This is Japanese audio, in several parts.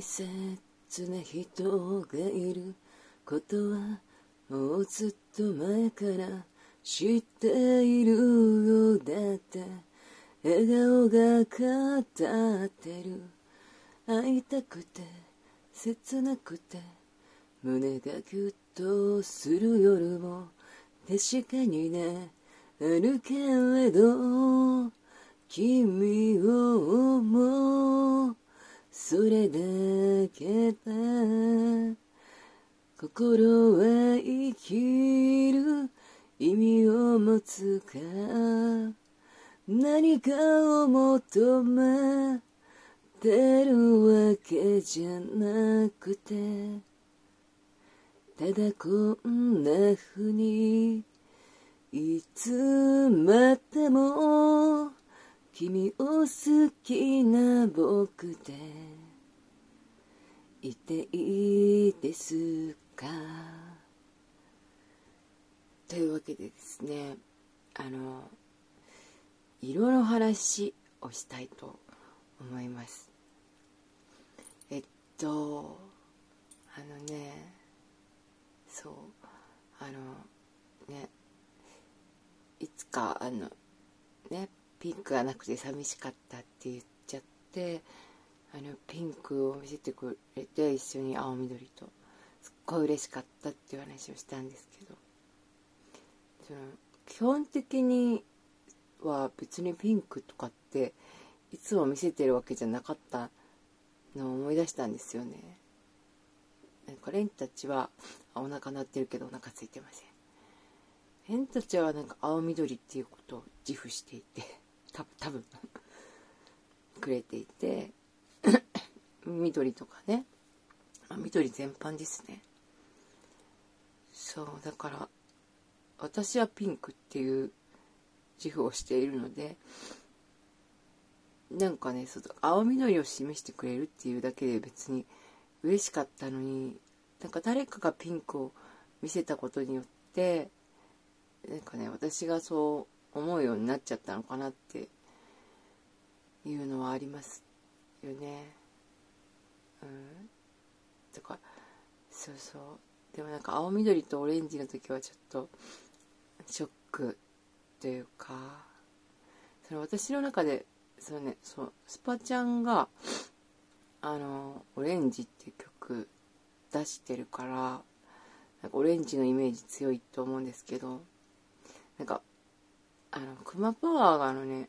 切な人がいることはもうずっと前から知っているようだって笑顔が語ってる。会いたくて切なくて胸がギュッとする夜も。確かにね。あるけれど君を思う。それだけだ心は生きる意味を持つか何かを求めてるわけじゃなくてただこんな風にいつまでも君を好きな僕でいていいですか？というわけでですねあのいろいろ話をしたいと思います。えっとあのねそうあのねいつかあのねピンクがなくて寂しかったって言っちゃってあのピンクを見せてくれて一緒に青緑と。すっごい嬉しかったっていう話をしたんですけど。その基本的には別にピンクとかっていつも見せてるわけじゃなかったのを思い出したんですよね。なんかレンたちはお腹鳴ってるけどお腹空いてません。レンたちはなんか青緑っていうことを自負していて。た多分。くれていて。緑とかね、まあ、緑全般ですね。そうだから私はピンクっていう自負をしているのでなんかねその青緑を示してくれるっていうだけで別に嬉しかったのになんか誰かがピンクを見せたことによってなんかね私がそう思うようになっちゃったのかなっていうのはありますよね。うん。とかそうそう。でもなんか青緑とオレンジの時はちょっとショックというかその私の中でそのねそうスパちゃんがあの「オレンジ」っていう曲出してるからなんかオレンジのイメージ強いと思うんですけどなんかあのクマパワーがあのね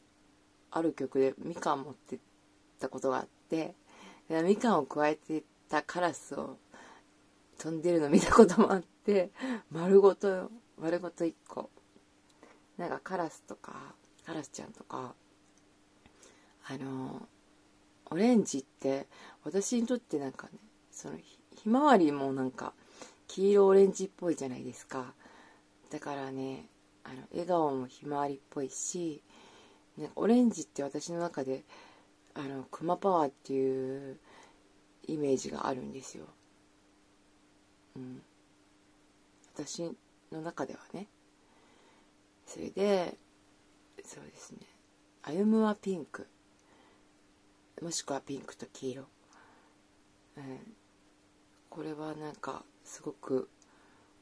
ある曲でみかん持ってったことがあってみかんを加えてたカラスを飛んでるの見たこともあって丸ごと丸ごと1個。なんかカラスとかカラスちゃんとかあのオレンジって私にとってなんかねそのひまわりもなんか黄色オレンジっぽいじゃないですか。だからねあの笑顔もひまわりっぽいし、ね、オレンジって私の中であのクマパワーっていうイメージがあるんですよ、うん、私の中ではね。それでそうですね。歩むはピンク。もしくはピンクと黄色、うん、これはなんかすごく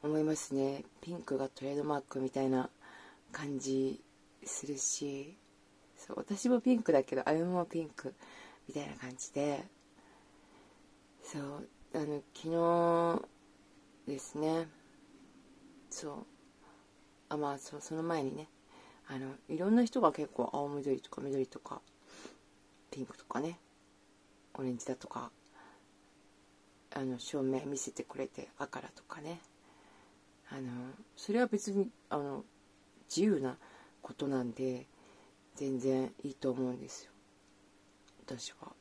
思いますね。ピンクがトレードマークみたいな感じするしそう私もピンクだけどあゆもピンクみたいな感じでそうあの昨日ですねそうあまあそその前にねあのいろんな人が結構青緑とか緑とかピンクとかねオレンジだとかあの照明見せてくれて赤だとかねあのそれは別にあの自由なことなんで全然いいと思うんですよ。私は。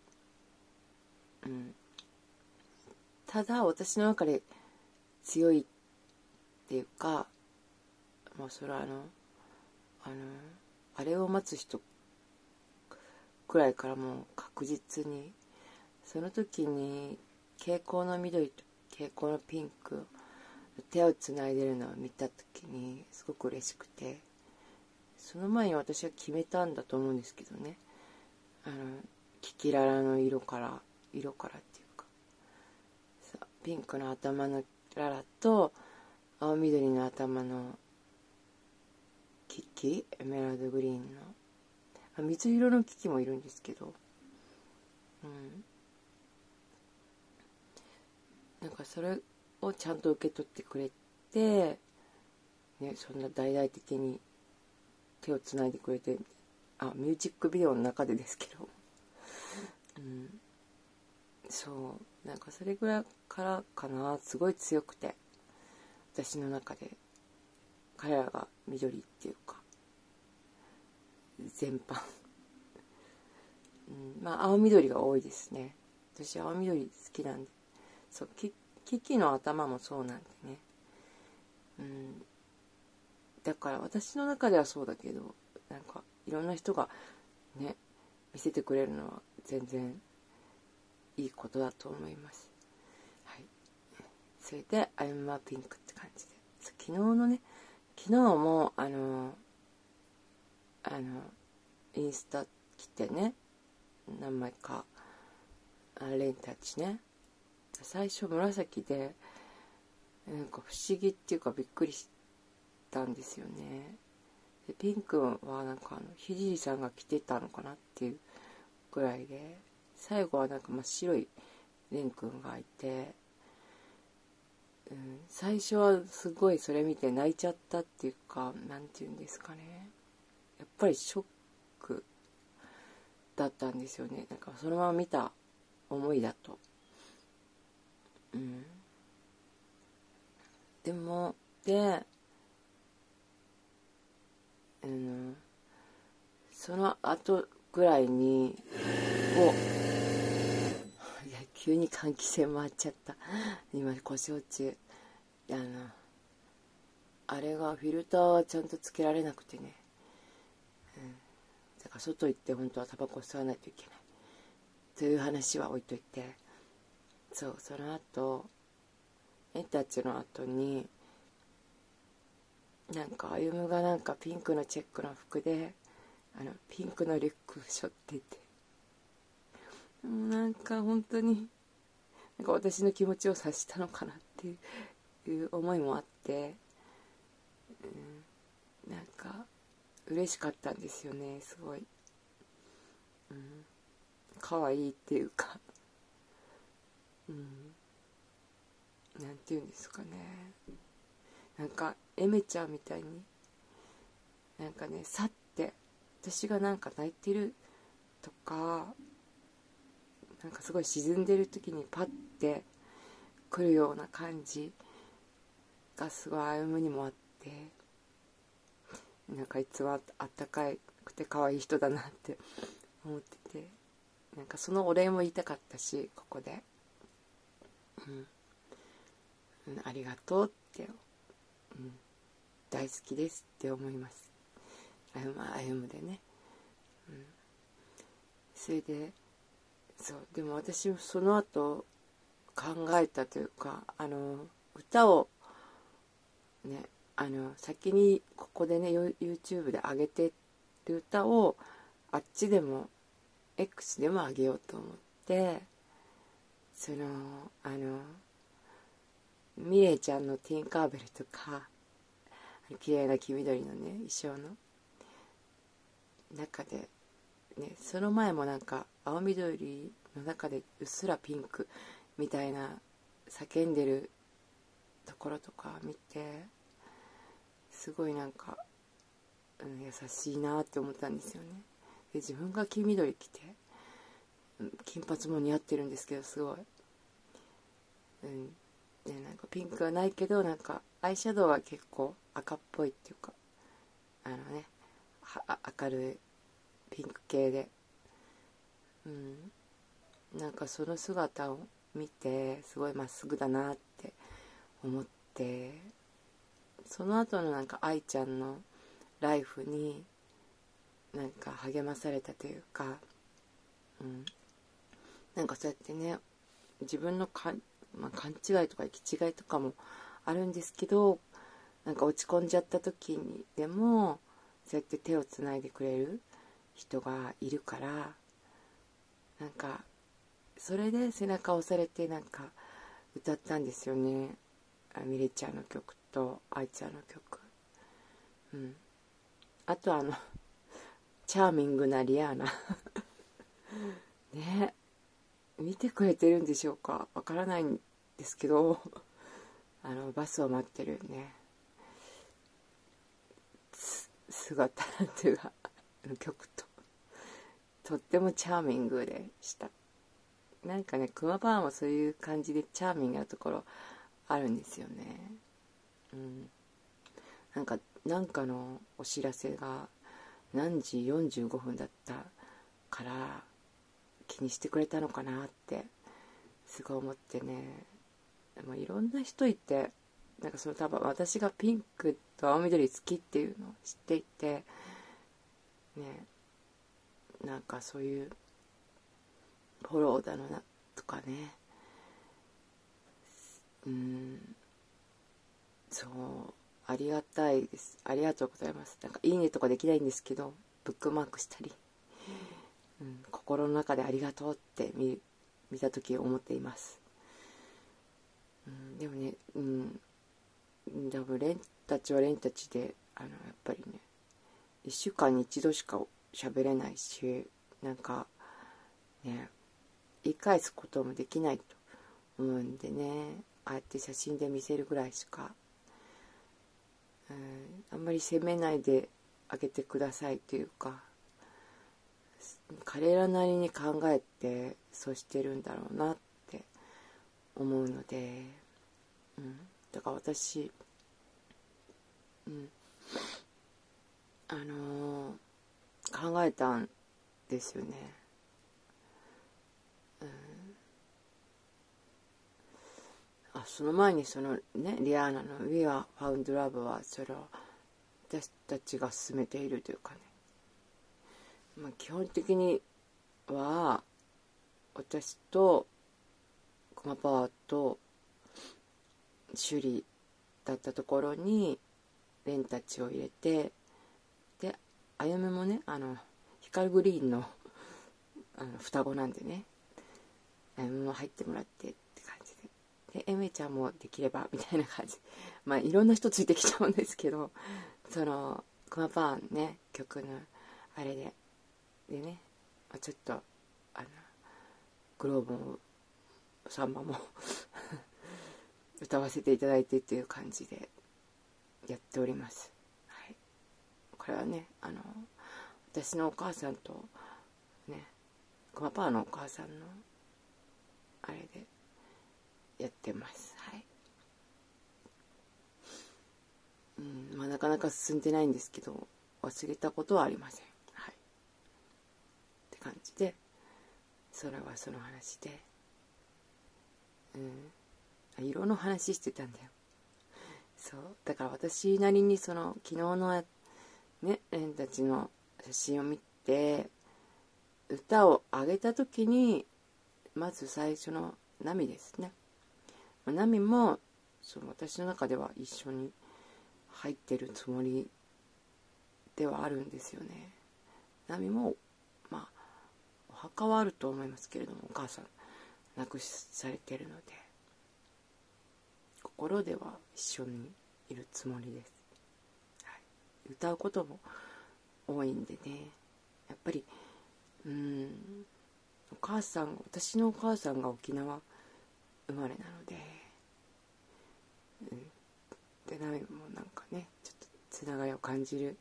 うん。ただ私の中で強いっていうかまあそれはあのあのあれを待つ人くらいからもう確実にその時に蛍光の緑と蛍光のピンク手をつないでるのを見た時にすごく嬉しくてその前に私は決めたんだと思うんですけどね。あのキキララの色から色からっていうか。ピンクの頭のララと青緑の頭のキキエメラルドグリーンのあ水色のキキもいるんですけど。うん。なんかそれをちゃんと受け取ってくれて、ね、そんな大々的に手をつないでくれてあミュージックビデオの中でですけど、うん、そう。なんかそれぐらいからかな。すごい強くて。私の中で。彼らが緑っていうか。全般。うん、まあ青緑が多いですね。私青緑好きなんで。そうキキの頭もそうなんでね。うん。だから私の中ではそうだけどなんかいろんな人がね見せてくれるのは全然いいことだと思います。はい。それで「I'm a pink」って感じで。昨日のね昨日もあのあのインスタ来てね何枚かあレンたちね。最初紫でなんか不思議っていうかびっくりしたんですよね。でピンクはなんかあのひじりさんが着てたのかなっていうぐらいで最後はなんか真っ白いレン君がいて、うん、最初はすごいそれ見て泣いちゃったっていうか何て言うんですかね。やっぱりショックだったんですよね。なんかそのまま見た思いだと。うん。でもであのその後ぐらいにおいや急に換気扇回っちゃった。今故障中。あのあれがフィルターはちゃんとつけられなくてね、うん、だから外行って本当はタバコ吸わないといけない。という話は置いといて。そうその後エンたちの後になんか歩夢がなんかピンクのチェックの服であのピンクのリュック背負ってて。なんか本当になんか私の気持ちを察したのかなっていう思いもあって、うん、なんか嬉しかったんですよねすごい、うん、可愛いっていうか。うん。なんて言うんですかね。なんかエメちゃんみたいになんかねさって私がなんか泣いてるとかなんかすごい沈んでる時にパッて来るような感じがすごい歩むにもあってなんかいつもあったかくて可愛い人だなって思っててなんかそのお礼も言いたかったしここで、うん、ありがとうって、うん、大好きですって思います。歩む歩むでね、うん、それでそう。でも私もその後考えたというかあの歌をねあの先にここでね YouTube で上げてる歌をあっちでも X でも上げようと思ってそのあのミレイちゃんのティンカーベルとか綺麗な黄緑のね衣装の。中で、ね、その前もなんか青緑の中でうっすらピンクみたいな叫んでるところとか見てすごいなんか、うん、優しいなって思ったんですよね。で自分が黄緑着て金髪も似合ってるんですけどすごい、うん。ね、なんかピンクはないけどなんかアイシャドウは結構赤っぽいっていうかあのね明るいピンク系で。うん。なんかその姿を見てすごいまっすぐだなって思ってその後のなんか愛ちゃんのライフになんか励まされたというか、うん、なんかそうやってね自分のかまあ、勘違いとか行き違いとかもあるんですけどなんか落ち込んじゃった時にでもそうやって手をつないでくれる人がいるからなんかそれで背中を押されてなんか歌ったんですよね。ミレちゃんの曲と愛ちゃんの曲。うん。あとあのチャーミングなリアーナ。ね。見てくれてるんでしょうか？わからないんですけど。あのバスを待ってるね姿っていうか曲と。とってもチャーミングでした。なんかねクマパンもそういう感じでチャーミングなところあるんですよね。うん。なんかなんかのお知らせが何時45分だったから気にしてくれたのかなってすごい思ってね。でもいろんな人いてなんかその多分私がピンクと青緑好きっていうのを知っていてねなんかそういうフォローだのなとかね。うん。そう。ありがたいです。ありがとうございます。なんかいいねとかできないんですけどブックマークしたり、うん、心の中でありがとうって見見た時思っています、うん、でもねうん。多分レンたちはレンたちであのやっぱりね1週間に1度しか喋れないしなんかね言い返すこともできないと思うんでねああやって写真で見せるぐらいしか、うん、あんまり責めないであげてくださいというか彼らなりに考えてそうしてるんだろうなって思うので、うん、だから私、うん、あのー、考えたんですよね。うん。あその前にそのねリアーナの「We Are Found Love」はそれは私たちが進めているというかね、まあ、基本的には私とコマパワーと首里だったところにレンたちを入れてであゆめもねあの光グリーンの あの双子なんでねあゆめも入ってもらってって感じで。でエメちゃんもできればみたいな感じ。まあいろんな人ついてきちゃうんですけどそのクマパーンね曲のあれででね、まあ、ちょっとあのグローブもサンバも 歌わせていただいてっていう感じでやっております、はい、これはねあの私のお母さんとねクマパーのお母さんのあれでやってます。はい。うんまあなかなか進んでないんですけど忘れたことはありません。感じでそれはその話でうん。色の話してたんだよ。そう。だから私なりにその昨日のねレンたちの写真を見て歌を上げた時にまず最初の「ナミ」ですね。ナミもその私の中では一緒に入ってるつもりではあるんですよね。ナミも墓はあると思いますけれどもお母さん亡くされてるので心では一緒にいるつもりです、はい、歌うことも多いんでね。やっぱりうんお母さん私のお母さんが沖縄生まれなので、うん、でナミもなんかねちょっとつながりを感じる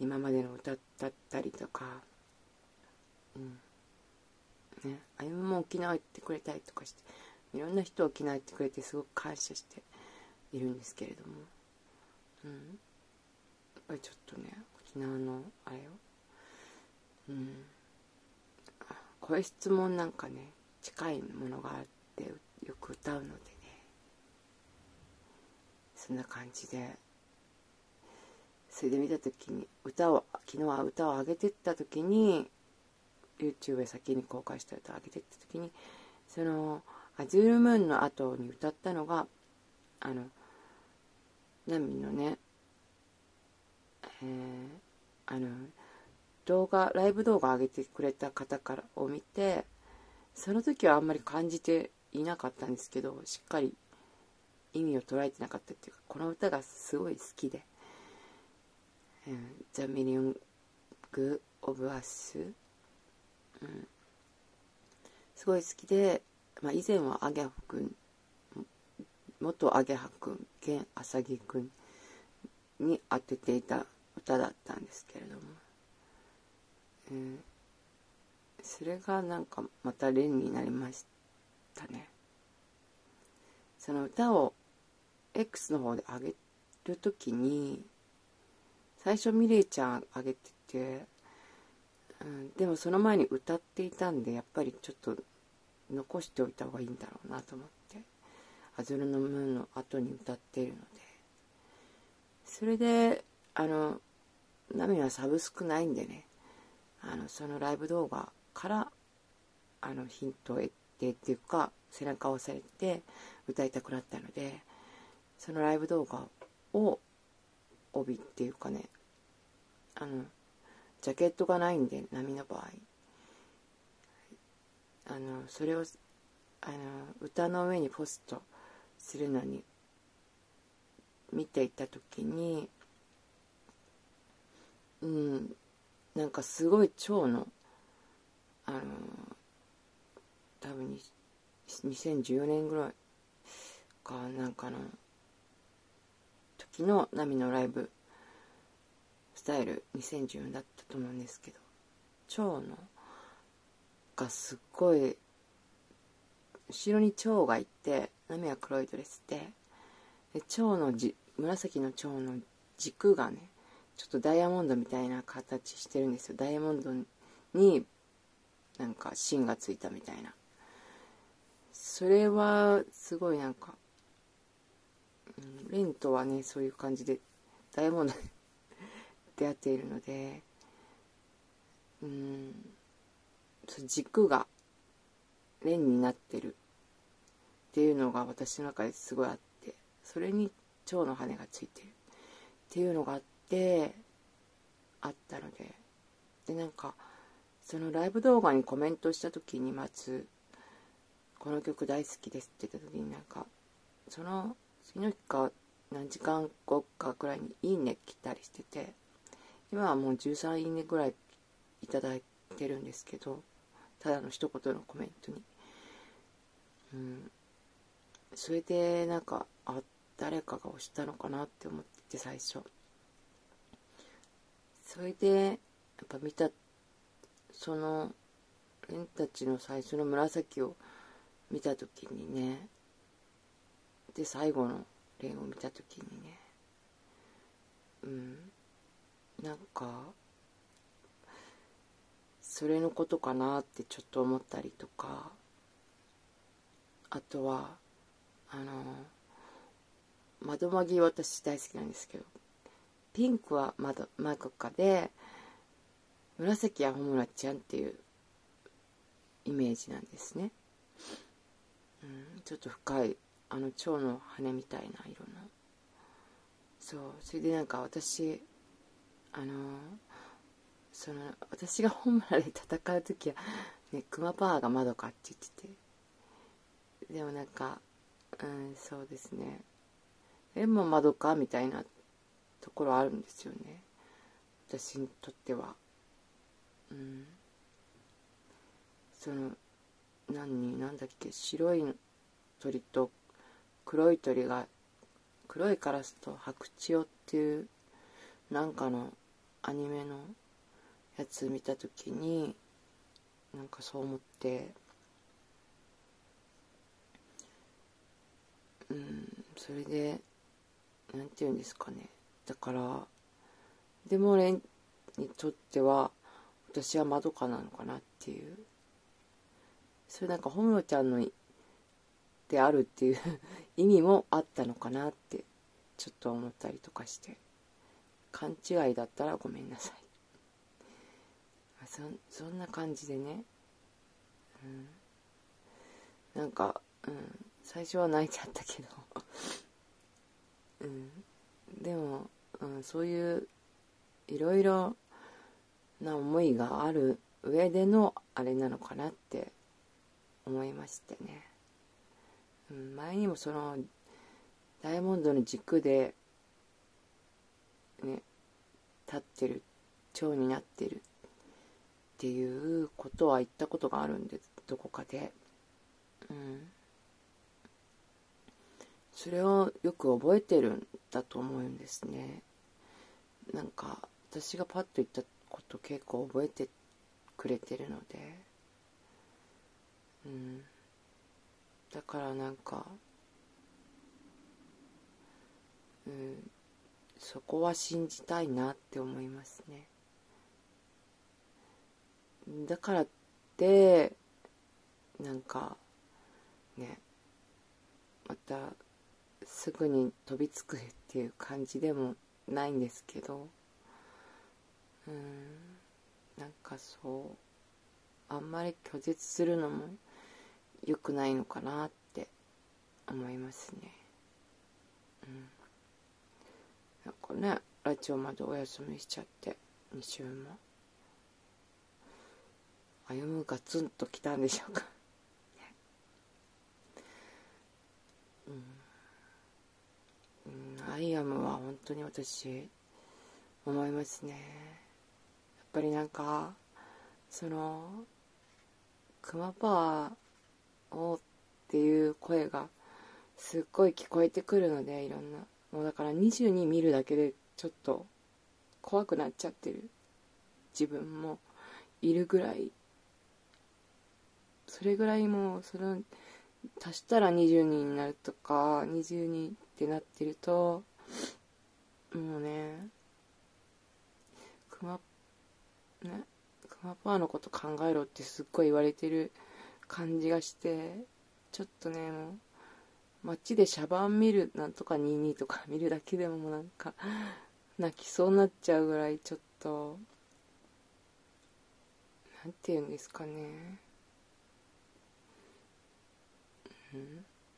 今までの歌だったりとかうんね。歩も沖縄行ってくれたりとかしていろんな人沖縄行ってくれてすごく感謝しているんですけれども。うん。やっぱりちょっとね沖縄のあれを。うん。声質もなんかね近いものがあってよく歌うのでね。そんな感じで。それで見た時に歌を昨日は歌を上げてった時に YouTube へ先に公開した歌を上げてった時にそのアズールムーンの後に歌ったのがあのナミのね、えー、あの動画ライブ動画上げてくれた方からを見てその時はあんまり感じていなかったんですけどしっかり意味を捉えてなかったっていうかこの歌がすごい好きで「うん、The Million of Us」うん。すごい好きで、まあ、以前はアゲハ君元アゲハ君現アサギ君に当てていた歌だったんですけれども、うん、それがなんかまた連になりましたね。その歌を X の方で上げる時に最初ミレイちゃん上げてて、うん、でもその前に歌っていたんでやっぱりちょっと残しておいた方がいいんだろうなと思って「アズルのムーン」の後に歌っているので。それであのナミはサブスクないんでね。あのそのライブ動画からあのヒントを得てっていうか背中を押されて歌いたくなったのでそのライブ動画を帯っていうかねあのジャケットがないんで波の場合。あのそれをあの歌の上にポストするのに見ていた時にうんなんかすごい蝶のあの多分2014年ぐらいかなんかの時のナミのライブタイル2014だったと思うんですけど蝶のがすっごい後ろに蝶がいてナミは黒いドレスでで蝶のじ紫の蝶の軸がねちょっとダイヤモンドみたいな形してるんですよ。ダイヤモンドになんか芯がついたみたいな。それはすごいなんか、うん、レントはねそういう感じでダイヤモンド出会っているのでうん軸がレンになってるっていうのが私の中ですごいあってそれに蝶の羽がついてるっていうのがあってあったのででなんかそのライブ動画にコメントした時にまず「この曲大好きです」って言った時になんかその次の日か何時間後かくらいに「いいね」来たりしてて今はもう13いいねぐらいいただいてるんですけどただの一言のコメントに。うん。それでなんかあ誰かが押したのかなって思ってて最初。それでやっぱ見たそのレンたちの最初の紫を見た時にねで最後のレンを見た時にねうん。なんかそれのことかなってちょっと思ったりとか。あとはあの窓マギ私大好きなんですけどピンクは窓マグカで紫は穂村ちゃんっていうイメージなんですね、うん、ちょっと深いあの蝶の羽みたいな色の。そうそれでなんか私あのその私がホムラで戦う時はねクマパワーが窓かって言ってて。でもなんかうんそうですね。えも窓かみたいなところあるんですよね。私にとっては。うん。その何なんだっけ白い鳥と黒い鳥が黒いカラスと白千代っていうなんかのアニメのやつ見た時になんかそう思ってうんそれで何て言うんですかね。だからでも俺にとっては私はまどかなのかなっていう。それなんか本名ちゃんのであるっていう 意味もあったのかなってちょっと思ったりとかして。勘違いだったらごめんなさい。そそんな感じでね、うん、なんか、うん、最初は泣いちゃったけど。うん、でも、うん、そういういろいろな思いがある上でのあれなのかなって思いましてね。うん、前にもそのダイヤモンドの軸でね立ってる蝶になってるっていうことは言ったことがあるんでどこかで。うん。それをよく覚えてるんだと思うんですね。なんか私がパッと言ったこと結構覚えてくれてるので。うん。だからなんかうん。そこは信じたいなって思いますね。だからってなんかねまたすぐに飛びつくっていう感じでもないんですけどうんなんかそうあんまり拒絶するのも良くないのかなって思いますね。うん。なんかねラジオまでお休みしちゃって2週も。歩むガツンときたんでしょうか。うん、アイアムは本当に私思いますね。やっぱりなんかそのクマパワーをっていう声がすっごい聞こえてくるのでいろんな。もうだから22見るだけでちょっと怖くなっちゃってる。自分も。いるぐらい。それぐらいもうその足したら22になるとか22ってなってるともうねクマねクマパーのこと考えろってすっごい言われてる感じがしてちょっとねもう街でシャバン見るなんとか22とか見るだけでもなんか泣きそうになっちゃうぐらいちょっとなんて言うんですかね。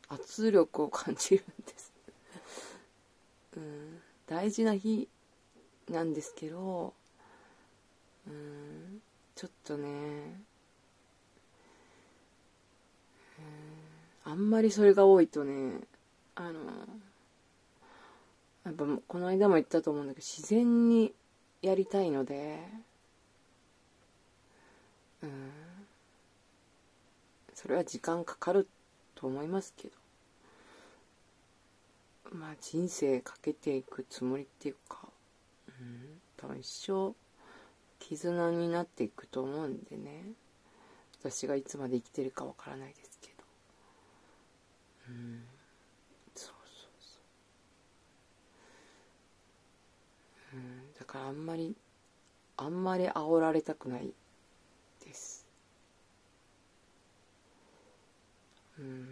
圧力を感じるんです。うん。大事な日なんですけどうん。ちょっとねあんまりそれが多いとねあのやっぱこの間も言ったと思うんだけど自然にやりたいのでうんそれは時間かかると思いますけどまあ人生かけていくつもりっていうか、うん、多分一生絆になっていくと思うんでね私がいつまで生きてるかわからないです。うん。そうそうそう。うん。だからあんまりあんまり煽られたくないです。うん。っ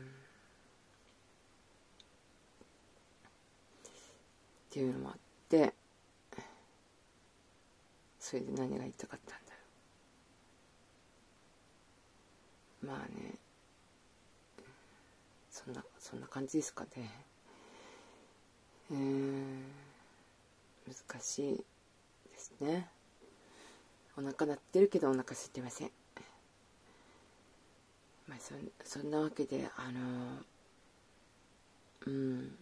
ていうのもあってそれで何が言いたかったんだろう。まあね。そんな感じですかね。えー、難しいですね。お腹鳴ってるけどお腹空いてません。まあそそんなわけであのうん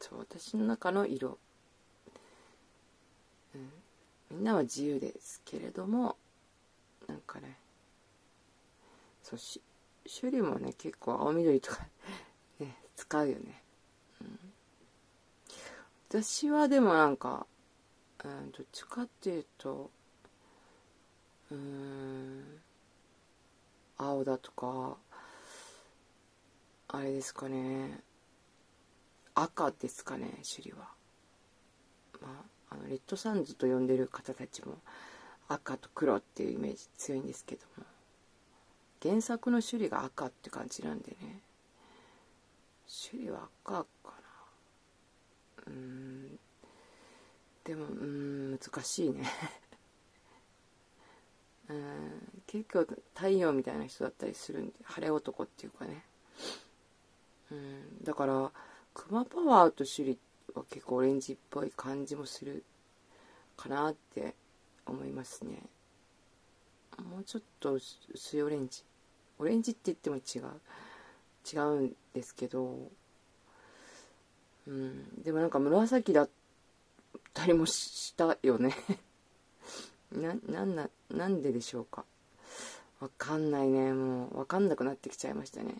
そう私の中の色、うん、みんなは自由ですけれどもなんかねそうし種類もね結構青緑とか ね使うよね、うん、私はでもなんか、うん、どっちかっていうとうん青だとかあれですかね。赤ですかね種類は。まああのレッドサンズと呼んでる方たちも赤と黒っていうイメージ強いんですけども。原作の種類が赤って感じなんでね。種類は赤かな。うん。でもうん難しいね。うん。結構太陽みたいな人だったりするんで晴れ男っていうかね。うん。だからクマパワーと種類は結構オレンジっぽい感じもするかなって思いますね。もうちょっと薄いオレンジ。オレンジって言っても違う。違うんですけど。うん。でもなんか紫だったりもしたよね。ななんななんででしょうか。わかんないね。もうわかんなくなってきちゃいましたね。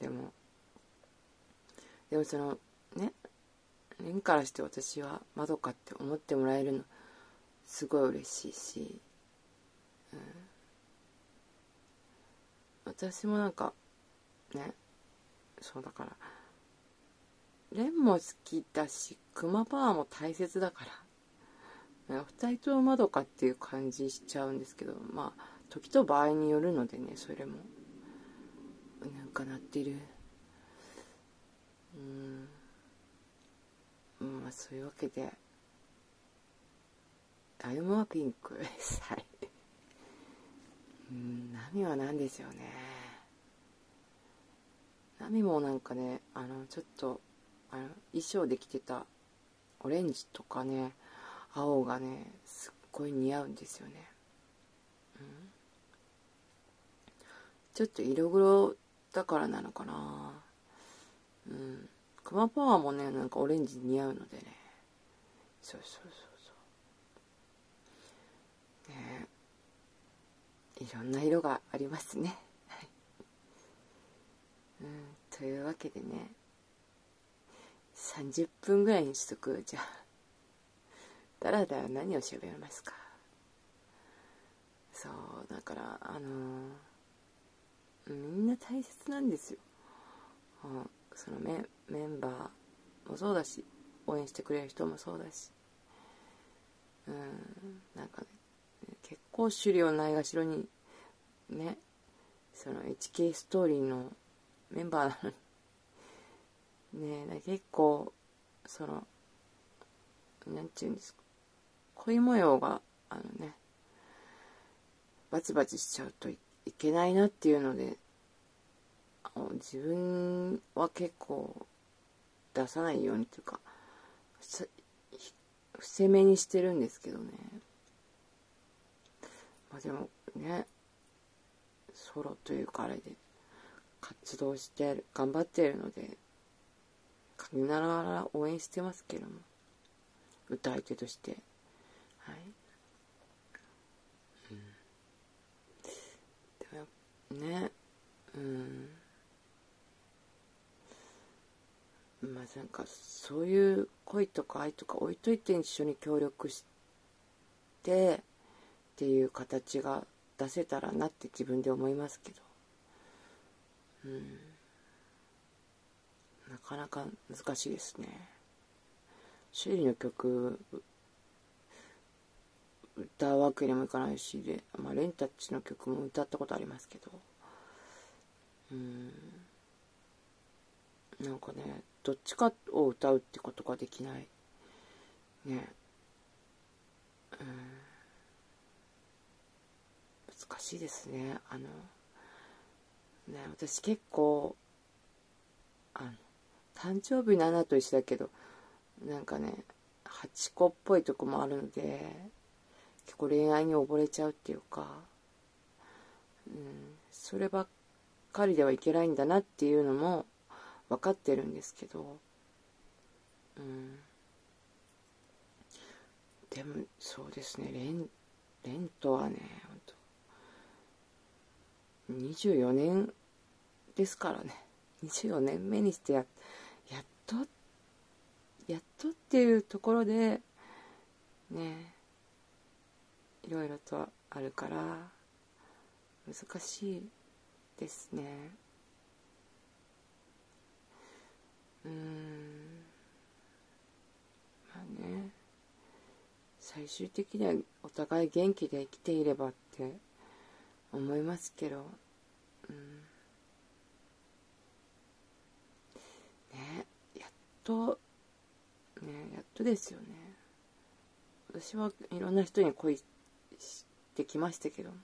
でも。でもそのね蓮からして私はまどかって思ってもらえるのすごい嬉しいし、うん、私もなんかねそうだから蓮も好きだし熊パワーも大切だから二人ともまどかっていう感じしちゃうんですけどまあ時と場合によるのでねそれも。なんかなってる。うん。まあそういうわけで歩夢はピンクです はい。うん波は何ですよね。波もなんかねあのちょっとあの衣装で着てたオレンジとかね青がねすっごい似合うんですよね。うん。ちょっと色黒だからなのかな。うん。クマパワーもねなんかオレンジ似合うのでね。そうそうそうそう。ね。いろんな色がありますね。うん。というわけでね30分ぐらいにしとく？じゃあだらだら何をしゃべりますか？そうだからあのーみんな大切なんですよ、うん、そのメメンバーもそうだし応援してくれる人もそうだし。うん。なんかね結構狩猟ないがしろにねその HK ストーリーのメンバーなのにね結構そのなんて言うんですか恋模様があのねバチバチしちゃうといいけないなっていうので自分は結構出さないようにというか伏せ目にしてるんですけどねまあでもねソロというかあれで活動してる頑張ってるので陰ながら応援してますけども歌い手として。はい。うん、でもねうん。まあなんかそういう恋とか愛とか置いといて一緒に協力してっていう形が出せたらなって自分で思いますけど。うん。なかなか難しいですね。修理の曲歌うわけにもいかないしで、まあ、レンタッチの曲も歌ったことありますけど。うん。なんかねどっちかを歌うってことができない。ね。うん。難しいですね。あのね私結構あの誕生日7と一緒だけどなんかね8個っぽいとこもあるので結構恋愛に溺れちゃうっていうか、うん、そればっかりではいけないんだなっていうのも分かってるんですけど、うん、でもそうですねレンレントはね本当24年ですからね。24年目にしてややっとやっとっていうところでねいろいろとあるから難しいですね。うん。まあね最終的にはお互い元気で生きていればって思いますけど。うん。ねやっとねやっとですよね。私はいろんな人に恋してきましたけど、ね、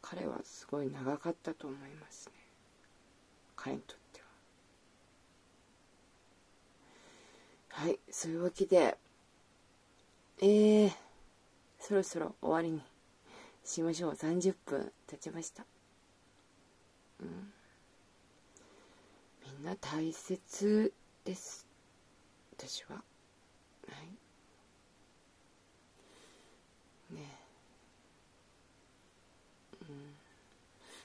彼はすごい長かったと思いますね。彼にとっては。はいそういうわけで。えー、そろそろ終わりにしましょう。30分経ちました。うん。みんな大切です。私は。はい。ねうん。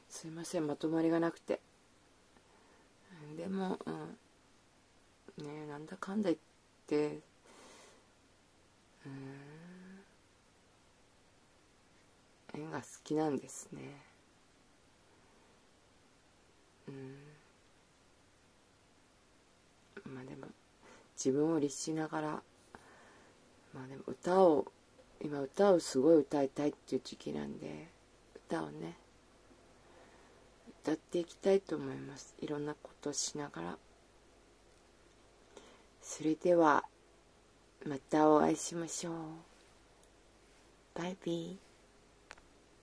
すいません。まとまりがなくて。でもうん。ねなんだかんだ言ってうん。絵が好きなんですね。うん。まあでも自分を律しながらまあでも歌を今歌をすごい歌いたいっていう時期なんで歌をね歌っていきたいと思います。いろんなことをしながら。それではまたお会いしましょう。バイビー。